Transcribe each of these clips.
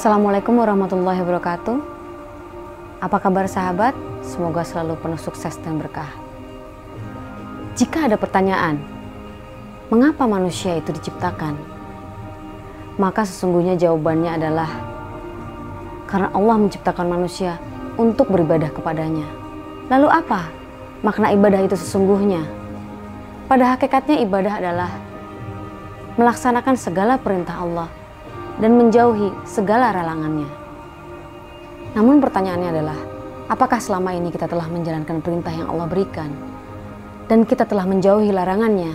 Assalamualaikum warahmatullahi wabarakatuh. Apa kabar sahabat? Semoga selalu penuh sukses dan berkah. Jika ada pertanyaan, mengapa manusia itu diciptakan? Maka sesungguhnya jawabannya adalah karena Allah menciptakan manusia untuk beribadah kepadanya. Lalu apa makna ibadah itu sesungguhnya? Pada hakikatnya ibadah adalah melaksanakan segala perintah Allah dan menjauhi segala ralangannya. Namun pertanyaannya adalah, apakah selama ini kita telah menjalankan perintah yang Allah berikan dan kita telah menjauhi larangannya?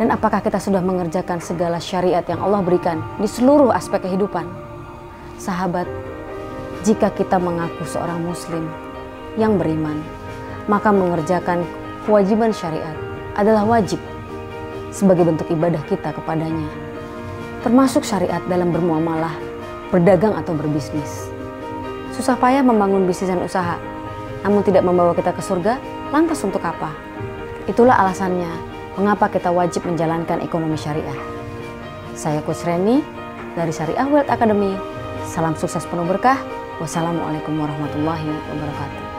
Dan apakah kita sudah mengerjakan segala syariat yang Allah berikan di seluruh aspek kehidupan? Sahabat, jika kita mengaku seorang muslim yang beriman, maka mengerjakan kewajiban syariat adalah wajib sebagai bentuk ibadah kita kepadanya, termasuk syariat dalam bermuamalah, berdagang atau berbisnis. Susah payah membangun bisnis dan usaha, namun tidak membawa kita ke surga, lantas untuk apa? Itulah alasannya mengapa kita wajib menjalankan ekonomi syariah. Saya Coach Reni dari Syariah Wealth Academy. Salam sukses penuh berkah. Wassalamualaikum warahmatullahi wabarakatuh.